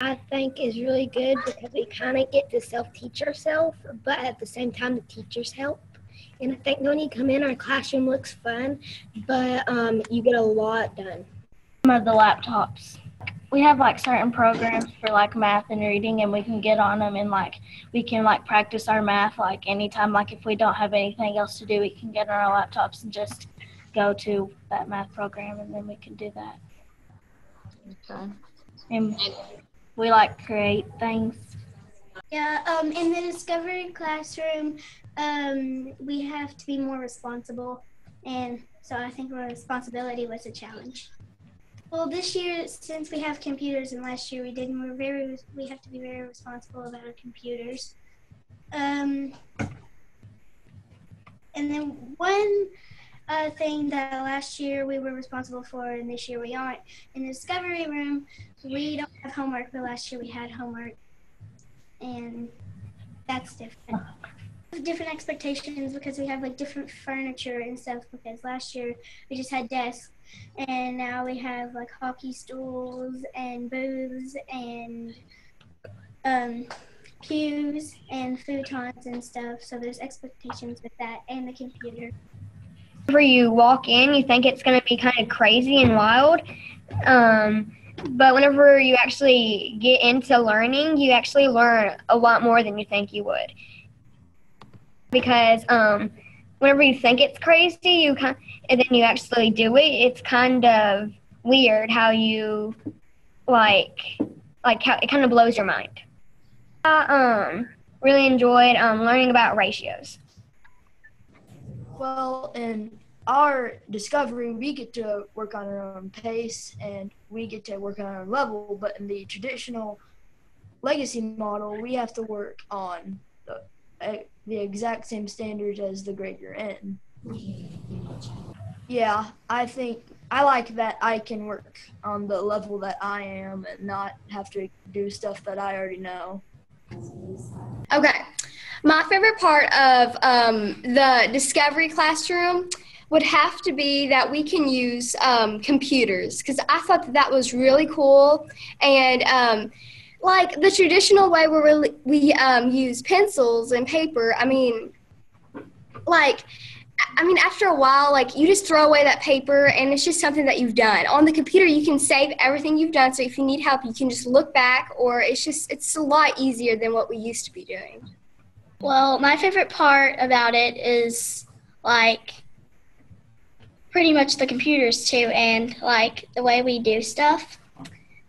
I think is really good because we kind of get to self teach ourselves, but at the same time, the teachers help. And I think when you come in, our classroom looks fun, but um, you get a lot done. Some of the laptops. We have like certain programs for like math and reading, and we can get on them and like we can like practice our math like anytime. Like if we don't have anything else to do, we can get on our laptops and just go to that math program, and then we can do that. Okay. And we like create things. Yeah, um, in the Discovery Classroom, um, we have to be more responsible, and so I think responsibility was a challenge. Well, this year, since we have computers, and last year we didn't, we're very we have to be very responsible about our computers. Um, and then one uh, thing that last year we were responsible for, and this year we aren't. In the discovery room, we don't have homework, but last year we had homework, and that's different. Different expectations because we have like different furniture and stuff. Because last year we just had desks, and now we have like Hokki stools and booths and um, pews and futons and stuff. So there's expectations with that and the computer whenever you walk in, you think it's going to be kind of crazy and wild. Um, but whenever you actually get into learning, you actually learn a lot more than you think you would. Because um, whenever you think it's crazy, you kind and then you actually do it, it's kind of weird how you like like how it kind of blows your mind. I um, really enjoyed um, learning about ratios. Well, in our discovery, we get to work on our own pace and we get to work on our own level. But in the traditional legacy model, we have to work on the, uh, the exact same standards as the grade you're in. Yeah, I think I like that I can work on the level that I am and not have to do stuff that I already know. My favorite part of um, the Discovery Classroom would have to be that we can use um, computers because I thought that that was really cool. And um, like the traditional way where we, we um, use pencils and paper, I mean, like, I mean, after a while, like you just throw away that paper and it's just something that you've done. On the computer, you can save everything you've done. So if you need help, you can just look back, or it's just, it's a lot easier than what we used to be doing. Well, my favorite part about it is like pretty much the computers too and like the way we do stuff.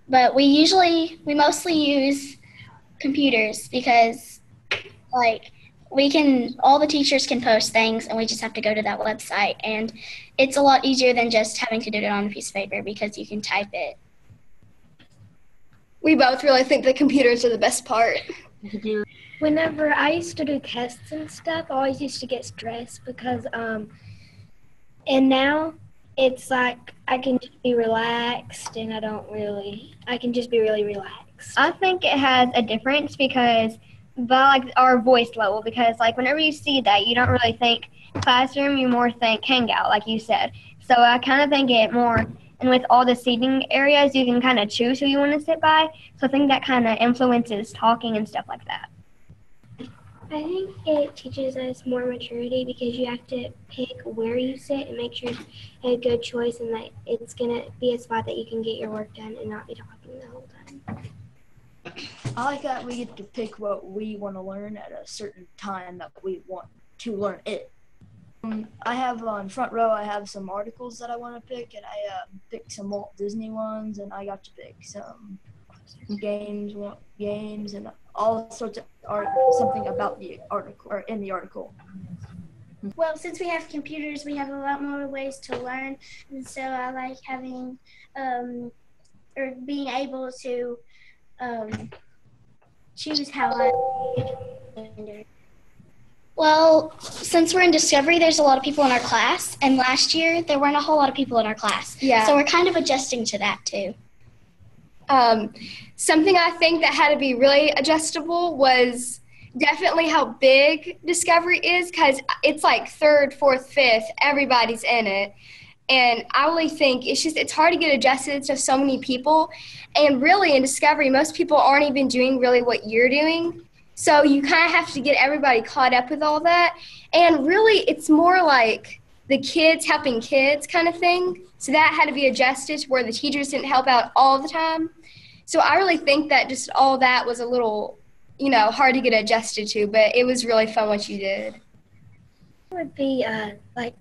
But we usually we mostly use computers because like we can all the teachers can post things and we just have to go to that website and it's a lot easier than just having to do it on a piece of paper because you can type it. We both really think the computers are the best part. Whenever I used to do tests and stuff, I always used to get stressed because, um, and now it's like I can just be relaxed and I don't really, I can just be really relaxed. I think it has a difference because, but like our voice level, because like whenever you see that, you don't really think classroom, you more think hangout, like you said. So I kind of think it more, and with all the seating areas, you can kind of choose who you want to sit by. So I think that kind of influences talking and stuff like that. I think it teaches us more maturity because you have to pick where you sit and make sure it's a good choice and that it's going to be a spot that you can get your work done and not be talking the whole time. I like that we get to pick what we want to learn at a certain time that we want to learn it. Um, I have on front row. I have some articles that I want to pick, and I uh, picked some Walt Disney ones, and I got to pick some games, games, and all sorts of art, something about the article or in the article. Well, since we have computers, we have a lot more ways to learn, and so I like having um, or being able to um, choose how I. Well, since we're in Discovery, there's a lot of people in our class, and last year there weren't a whole lot of people in our class. Yeah. So we're kind of adjusting to that too. Um, something I think that had to be really adjustable was definitely how big Discovery is because it's like third, fourth, fifth, everybody's in it. And I really think it's just it's hard to get adjusted to so many people. And really in Discovery, most people aren't even doing really what you're doing. So you kind of have to get everybody caught up with all that. And really it's more like the kids helping kids kind of thing. So that had to be adjusted to where the teachers didn't help out all the time. So I really think that just all that was a little, you know, hard to get adjusted to, but it was really fun what you did. would be uh, like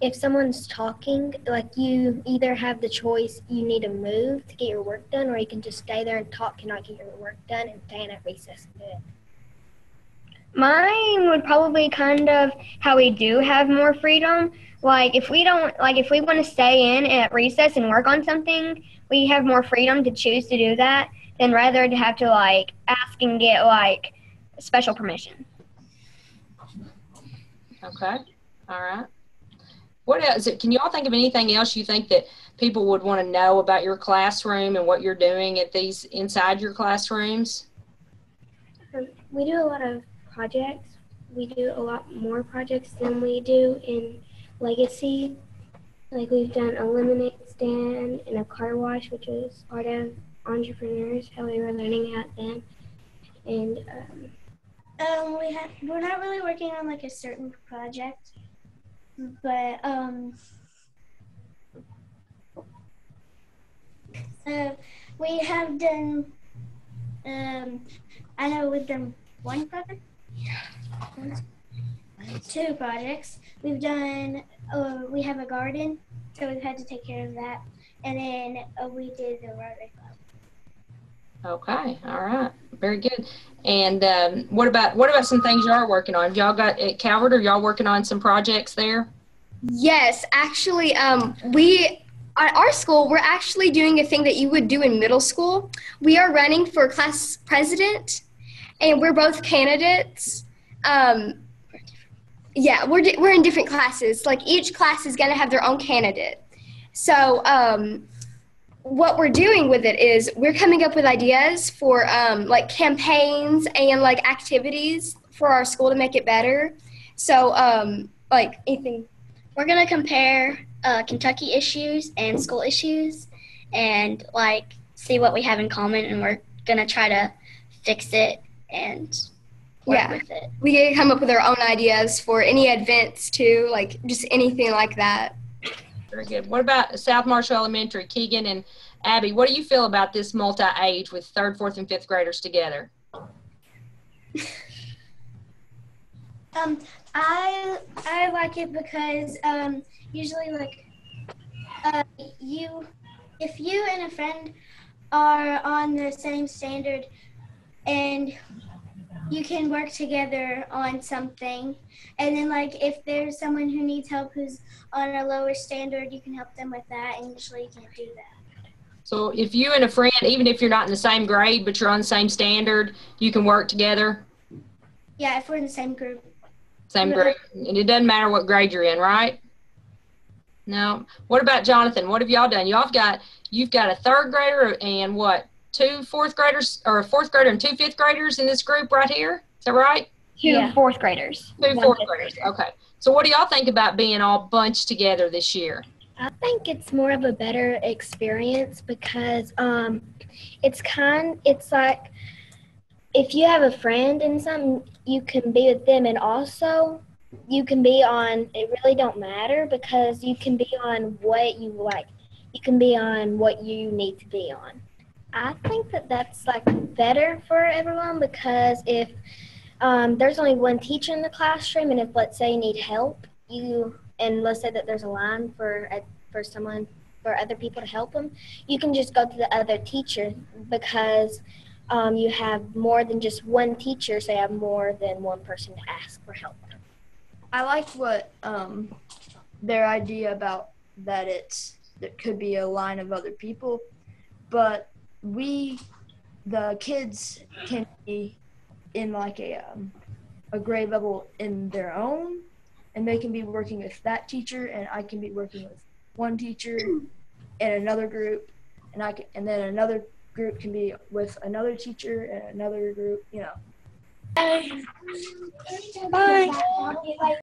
if someone's talking, like you either have the choice you need to move to get your work done, or you can just stay there and talk and not get your work done and stay in at recess and do it. Mine would probably kind of how we do have more freedom. Like if we don't like if we want to stay in at recess and work on something, we have more freedom to choose to do that than rather to have to like ask and get like special permission. Okay. All right. What else? Can you all think of anything else you think that people would want to know about your classroom and what you're doing at these inside your classrooms? Um, we do a lot of projects. We do a lot more projects than we do in Legacy. Like we've done a lemonade stand and a car wash, which was part of entrepreneurs, how we were learning at then. And um, Um, we have we're not really working on like a certain project, but um, uh, we have done. Um, I know we've done one project. One, Two projects. We've done. Uh, we have a garden, so we've had to take care of that, and then uh, we did the Rotary Club. Okay. All right. Very good. And um, what about what about some things you are working on? Have y'all got at Calvert? Are y'all working on some projects there? Yes, actually, um, we at our school we're actually doing a thing that you would do in middle school. We are running for class president, and we're both candidates. Um, yeah, we're di- we're in different classes. Like each class is gonna have their own candidate. So um, what we're doing with it is we're coming up with ideas for um, like campaigns and like activities for our school to make it better. So um, like anything We're gonna compare uh, Kentucky issues and school issues, and like see what we have in common, and we're gonna try to fix it and Yeah. with it. we come up with our own ideas for any events too, like just anything like that. Very good. What about South Marshall Elementary? Keegan and Abby, what do you feel about this multi-age with third, fourth, and fifth graders together? Um, I I like it because um, usually like uh, you, if you and a friend are on the same standard, and you can work together on something, and then like if there's someone who needs help who's on a lower standard, you can help them with that, and usually you can't do that. So if you and a friend, even if you're not in the same grade, but you're on the same standard, you can work together, Yeah, if we're in the same group. same grade. And it doesn't matter what grade you're in, right? No. What about Jonathan? What have y'all done? Y'all have got, you've got a third grader and what, two fourth graders, or a fourth grader and two fifth graders in this group right here? Is that right? Two Yeah. fourth graders. Two One fourth fifth graders. Okay. So what do y'all think about being all bunched together this year? I think it's more of a better experience because um, it's kind. It's like if you have a friend and something, you can be with them, and also you can be on. It really don't matter because you can be on what you like. You can be on what you need to be on. I think that that's like better for everyone because if um, there's only one teacher in the classroom, and if let's say you need help, you and let's say that there's a line for for someone for other people to help them, you can just go to the other teacher because um, you have more than just one teacher, so you have more than one person to ask for help. I like what um, their idea about that it's it could be a line of other people, but we, the kids, can be in like a um, a grade level in their own, and they can be working with that teacher, and I can be working with one teacher in another group, and I can, and then another group can be with another teacher and another group, you know. Bye.